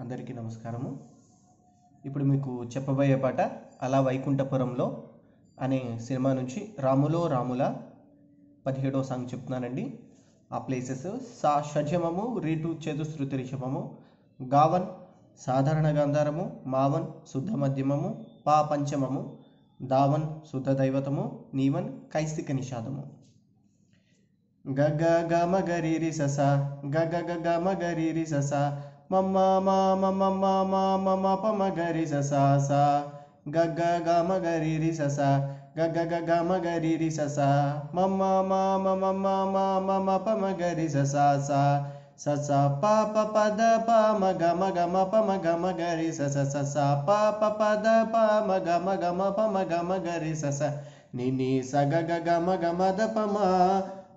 అందరికీ నమస్కారము. ఇప్పుడు మీకు చెప్పబోయే పాట అలా వైకుంఠపురంలో అనే సినిమా నుంచి రాములో రాముల పదిహేడో సాంగ్ చెప్తున్నానండి. ఆ ప్లేసెస్ సా షజమము రీటు శృతి రిషభము గావన్ సాధారణ గంధారము మావన్ శుద్ధ మధ్యమము పా పంచమము దావన్ శుద్ధ దైవతము నీవన్ కైస్తిక నిషాదము. గగ గమ గరిరి సస గగ గమ గమ గరిరి సస మమ్మ మా మమ మా మా మమ పమ గరి సస స గగ గమ గరిరి సస గగ గ గమ గరిరి సస మమ్మ మా మమ మా మా మమ పమ గరి సస స సస ప ప పద ప మ గ మ గ మ ప మ గ మ గరి సస సస ప ప పద ప మ గ మ గ మ ప మ గ మ గరి సస ని ని స గ గ గ మ గ మ ద ప మ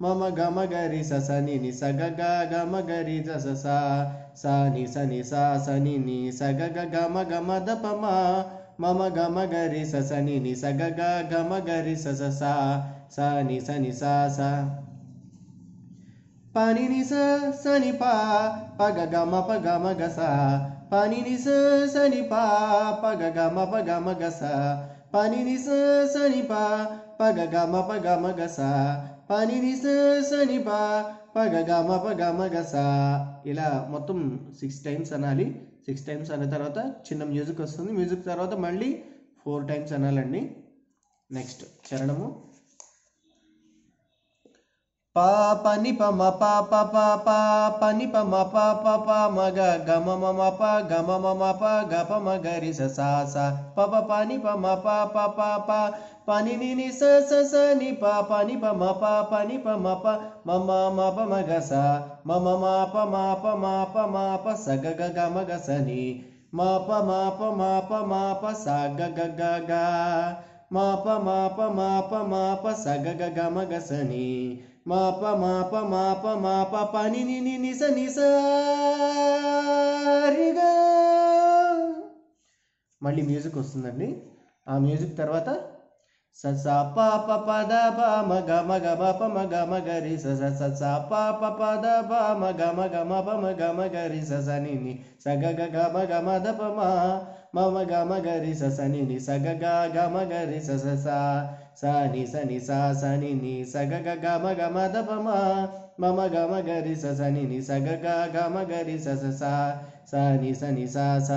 मम गम गरी स स नि स ग ग गम गरी ज स सा सा नि स नि सा स नि स ग ग गम गम द प म मम गम गरी स स नि स ग ग गम गरी स स सा सा नि स नि सा सा पानी नि स सनि पा प ग ग म प ग म ग स पानी नि स सनि पा प ग ग म प ग म ग स पानी नि स सनि पा प ग ग म प ग म ग स పని ని పా పగ గమ ప ప గ ఇలా మొత్తం సిక్స్ టైమ్స్ అనాలి. సిక్స్ టైమ్స్ అన్న తర్వాత చిన్న మ్యూజిక్ వస్తుంది. మ్యూజిక్ తర్వాత మళ్ళీ ఫోర్ టైమ్స్ అనాలండి. నెక్స్ట్ చరణము. pa pa ni pa ma pa pa pa pa pa ni pa ma pa pa pa ma ga ga ma ma ma pa ga ma ma ma pa ga pa ma ga ri sa sa sa pa pa pa ni pa ma pa pa pa pa pa ni ni ni sa sa sa ni pa pa ni pa ma pa pa ni pa ma pa ma ma ma pa ma ga sa ma ma ma pa ma pa ma pa ma pa sa ga ga ga ma ga sa ni ma pa ma pa ma pa ma pa sa ga ga ga ga ma pa ma pa ma pa ma pa sa ga ga ga ma ga sa ni మాప మాప మాప మాప పని నిని నిస నిసరిగా మళ్ళీ music వస్తుందండి. ఆ మ్యూజిక్ తర్వాత స స ప ప ప ద ప మ గ మ గ మ ప మ గ మ గ రి స స స స ప ప ప ప మ గ మ గ మ ప మ గ మ గ రి స స ని ని స గ గ గ మ గ మ ద ప మ మ మ గ మ గ రి స స ని ని స గ గ గ మ గ రి స స స స ని స ని స స ని ని స గ గ గ మ గ మ ద ప మ మ మ గ మ గ రి స స ని ని స గ గ గ మ గ రి స స స స ని స ని స స